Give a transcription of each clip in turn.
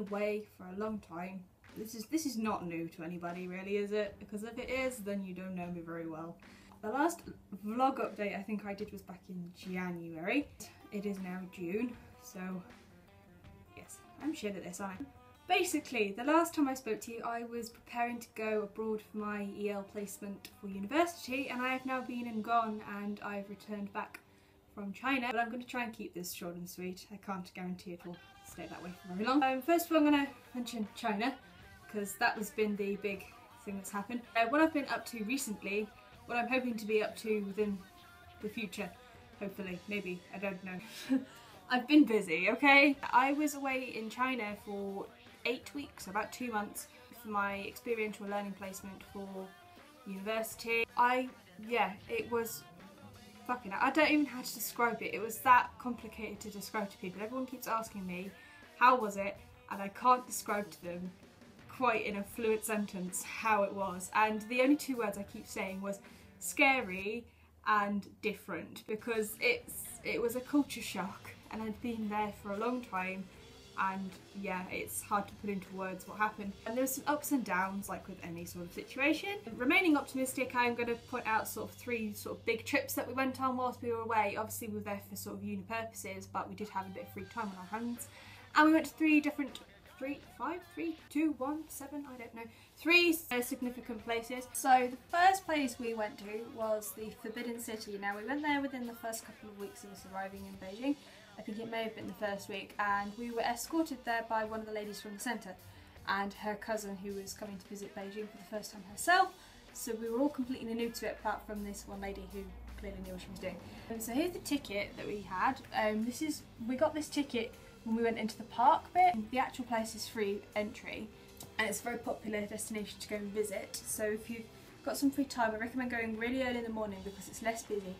away for a long time. This is this is not new to anybody really, is it? Because if it is, then you don't know me very well. The last vlog update I think I did was back in January. It is now June, so yes, I'm shit at this, aren't I? Basically, the last time I spoke to you, I was preparing to go abroad for my EL placement for university, and I have now been and gone, and I've returned back from China. But I'm going to try and keep this short and sweet. I can't guarantee it will stay that way for very long. Um, first of all, I'm going to mention China, because that has been the big thing that's happened. Uh, what I've been up to recently, what I'm hoping to be up to within the future, hopefully, maybe, I don't know. I've been busy, okay? I was away in China for eight weeks, about two months, for my experiential learning placement for university. I, yeah, it was fucking, I don't even know how to describe it. It was that complicated to describe to people. Everyone keeps asking me, how was it? And I can't describe to them quite in a fluent sentence how it was. And the only two words I keep saying was scary and different because it's it was a culture shock and I'd been there for a long time and yeah, it's hard to put into words what happened. And there's some ups and downs, like with any sort of situation. Remaining optimistic, I'm going to point out sort of three sort of big trips that we went on whilst we were away. Obviously, we were there for sort of uni purposes, but we did have a bit of free time on our hands. And we went to three different three, five, three, two, one, seven, I don't know, three uh, significant places. So the first place we went to was the Forbidden City. Now we went there within the first couple of weeks of us arriving in Beijing. I think it may have been the first week, and we were escorted there by one of the ladies from the centre and her cousin who was coming to visit Beijing for the first time herself. So we were all completely new to it, apart from this one lady who clearly knew what she was doing. And so here's the ticket that we had. Um, this is we got this ticket when we went into the park bit. The actual place is free entry, and it's a very popular destination to go and visit. So if you've got some free time, I recommend going really early in the morning because it's less busy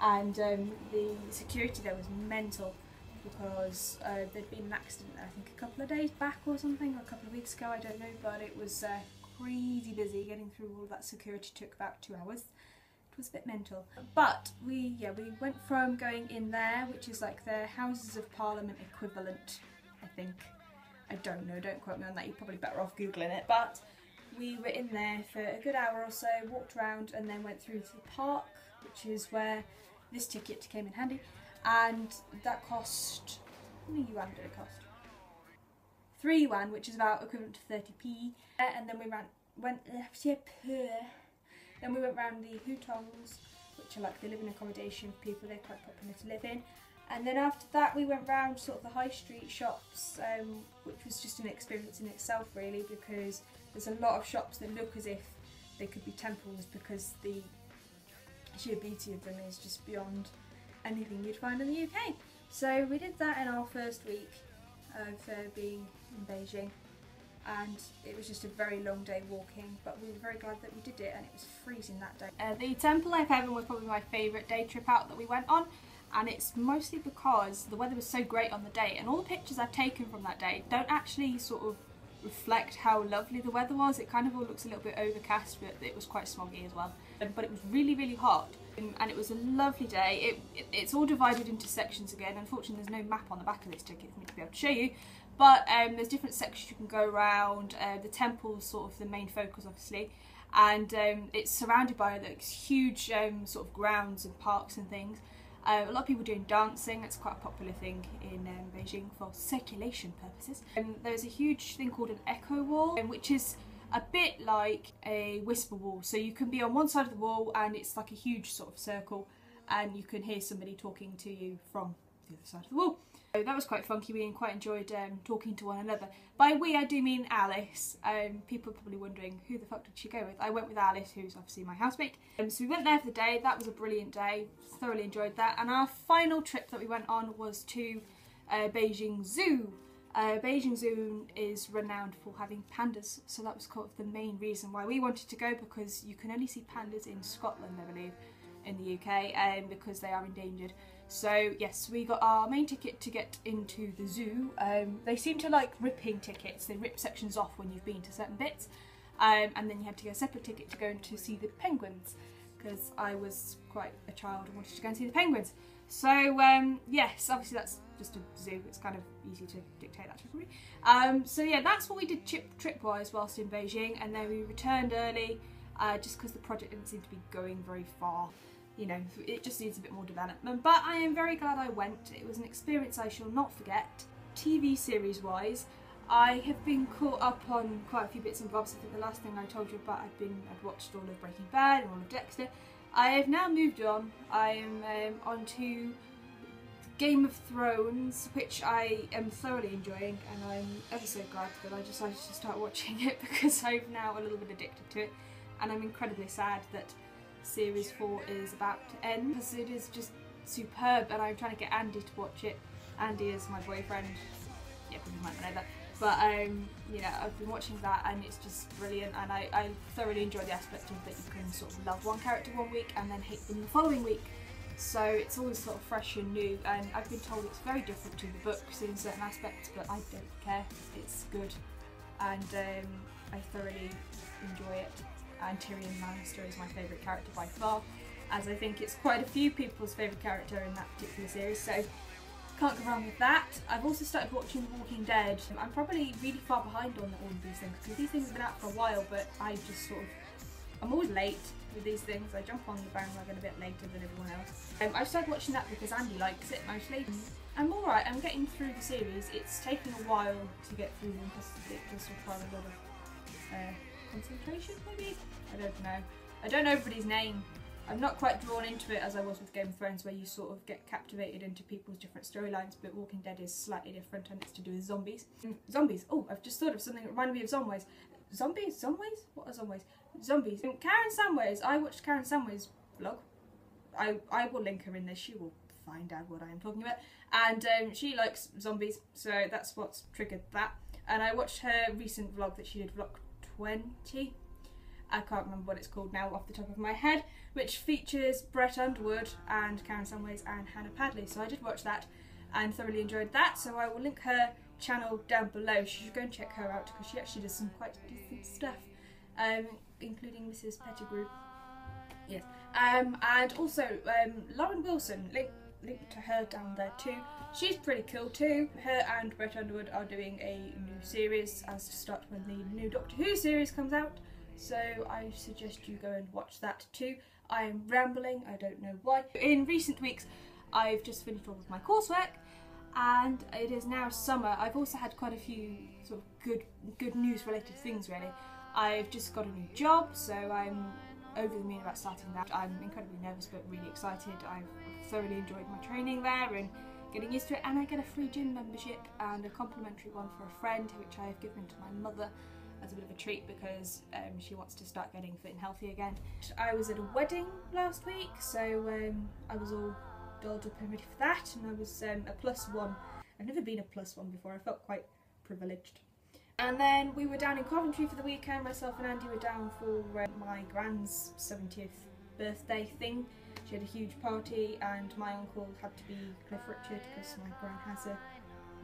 and um, the security there was mental because uh, there'd been an accident I think a couple of days back or something, or a couple of weeks ago, I don't know, but it was uh, crazy busy. Getting through all of that security took about two hours. It was a bit mental. But we, yeah, we went from going in there, which is like the Houses of Parliament equivalent, I think. I don't know, don't quote me on that, you're probably better off Googling it, but we were in there for a good hour or so, walked around and then went through to the park, which is where this ticket came in handy and that cost how many yuan did it cost? Three yuan, which is about equivalent to 30p. And then we ran, went left here. then we went round the hutongs, which are like the living accommodation for people. They're quite popular to live in. And then after that, we went round sort of the high street shops, um, which was just an experience in itself, really, because there's a lot of shops that look as if they could be temples because the sheer beauty of them is just beyond anything you'd find in the UK. So we did that in our first week of uh, being in Beijing and it was just a very long day walking but we were very glad that we did it and it was freezing that day. Uh, the Temple of Heaven was probably my favourite day trip out that we went on and it's mostly because the weather was so great on the day and all the pictures I've taken from that day don't actually sort of reflect how lovely the weather was. It kind of all looks a little bit overcast but it was quite smoggy as well. But it was really really hot and it was a lovely day. It, it, it's all divided into sections again. Unfortunately, there's no map on the back of this ticket for me to be able to show you, but um, there's different sections you can go around. Uh, the temple's sort of the main focus, obviously, and um, it's surrounded by like huge um, sort of grounds and parks and things. Uh, a lot of people doing dancing, it's quite a popular thing in um, Beijing for circulation purposes. And there's a huge thing called an echo wall, um, which is a bit like a whisper wall. So you can be on one side of the wall and it's like a huge sort of circle and you can hear somebody talking to you from the other side of the wall. So that was quite funky, we quite enjoyed um, talking to one another. By we I do mean Alice. Um, people are probably wondering who the fuck did she go with? I went with Alice who's obviously my housemate. Um, so we went there for the day, that was a brilliant day, thoroughly enjoyed that. And our final trip that we went on was to uh, Beijing Zoo uh, Beijing Zoo is renowned for having pandas, so that was kind of the main reason why we wanted to go because you can only see pandas in Scotland, I believe, in the UK, um, because they are endangered. So yes, we got our main ticket to get into the zoo. Um, they seem to like ripping tickets. They rip sections off when you've been to certain bits, um, and then you had to get a separate ticket to go and to see the penguins because I was quite a child and wanted to go and see the penguins. So um, yes, obviously that's just a zoo. It's kind of easy to dictate that to me. Um, so yeah, that's what we did trip trip wise whilst in Beijing, and then we returned early uh, just because the project didn't seem to be going very far. You know, it just needs a bit more development. But I am very glad I went. It was an experience I shall not forget. TV series wise, I have been caught up on quite a few bits and bobs. I think the last thing I told you about, I'd been I'd watched all of Breaking Bad and all of Dexter. I have now moved on. I am um, on to Game of Thrones, which I am thoroughly enjoying, and I'm ever so glad that I decided to start watching it because I'm now a little bit addicted to it, and I'm incredibly sad that series four is about to end because it is just superb, and I'm trying to get Andy to watch it. Andy is my boyfriend. Yeah, you might know that. But um, you know, I've been watching that and it's just brilliant, and I, I thoroughly enjoy the aspect of that you can sort of love one character one week and then hate them the following week. So it's always sort of fresh and new, and I've been told it's very different to the books in certain aspects, but I don't care. It's good, and um, I thoroughly enjoy it. And Tyrion Lannister is my favourite character by far, as I think it's quite a few people's favourite character in that particular series. So can't go wrong with that. I've also started watching The Walking Dead. I'm probably really far behind on all of these things because these things have been out for a while, but I just sort of, I'm always late with these things. I jump on the bandwagon a bit later than everyone else. Um, I've started watching that because Andy likes it mostly. I'm alright, I'm getting through the series. It's taking a while to get through them because it does require a lot of uh, concentration maybe? I don't know. I don't know everybody's name I'm not quite drawn into it as I was with Game of Thrones, where you sort of get captivated into people's different storylines, but Walking Dead is slightly different and it's to do with zombies. Mm, zombies. Oh, I've just thought of something that reminded me of Zombies. Zombies? Zombies? What are zombies? Zombies. Um, Karen Samways. I watched Karen Samways' vlog. I, I will link her in this. She will find out what I am talking about. And um, she likes zombies, so that's what's triggered that. And I watched her recent vlog that she did, vlog 20, I can't remember what it's called now off the top of my head, which features Brett Underwood and Karen Samways and Hannah Padley. So I did watch that and thoroughly enjoyed that. So I will link her channel down below. You should go and check her out because she actually does some quite decent stuff, um, including Mrs. Pettigrew. Yes. Um, and also um, Lauren Wilson, link, link to her down there too. She's pretty cool too. Her and Brett Underwood are doing a new series as to start when the new Doctor Who series comes out so I suggest you go and watch that too. I am rambling, I don't know why. In recent weeks I've just finished all of my coursework and it is now summer. I've also had quite a few sort of good good news related things really. I've just got a new job so I'm over the moon about starting that. I'm incredibly nervous but really excited. I've thoroughly enjoyed my training there and getting used to it and I get a free gym membership and a complimentary one for a friend which I have given to my mother as a bit of a treat because um, she wants to start getting fit and healthy again. I was at a wedding last week, so um, I was all dolled up and ready for that, and I was um, a plus one. I've never been a plus one before, I felt quite privileged. And then we were down in Coventry for the weekend, myself and Andy were down for uh, my grand's 70th birthday thing. She had a huge party and my uncle had to be Cliff Richard because my gran has a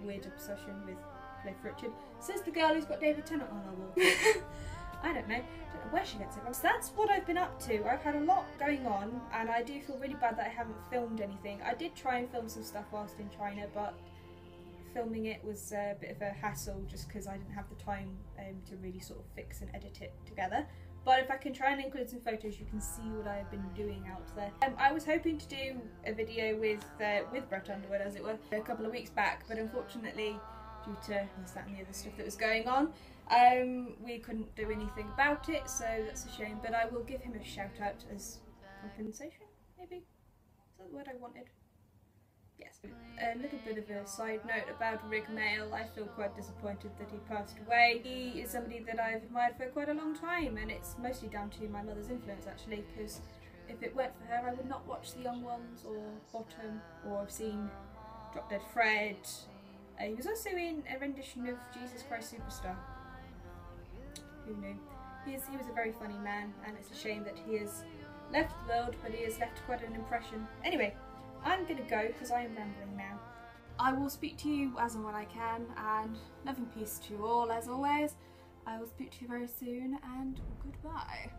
weird obsession with Cliff Richard. Says the girl who's got David Tennant on her wall. I don't know. Don't know where she gets it from. So that's what I've been up to. I've had a lot going on, and I do feel really bad that I haven't filmed anything. I did try and film some stuff whilst in China, but filming it was a bit of a hassle just because I didn't have the time um, to really sort of fix and edit it together. But if I can try and include some photos, you can see what I've been doing out there. Um, I was hoping to do a video with uh, with Brett Underwood, as it were, a couple of weeks back, but unfortunately due to this, that and the other stuff that was going on. Um, we couldn't do anything about it, so that's a shame, but I will give him a shout out as compensation, maybe? Is that the word I wanted? Yes. A little bit of a side note about Rick Mayall. I feel quite disappointed that he passed away. He is somebody that I've admired for quite a long time, and it's mostly down to my mother's influence actually, because if it weren't for her, I would not watch The Young Ones or Bottom, or have seen Drop Dead Fred, uh, he was also in a rendition of Jesus Christ Superstar. Who knew? He, is, he was a very funny man, and it's a shame that he has left the world, but he has left quite an impression. Anyway, I'm gonna go because I am rambling now. I will speak to you as and when I can, and love and peace to you all as always. I will speak to you very soon, and goodbye.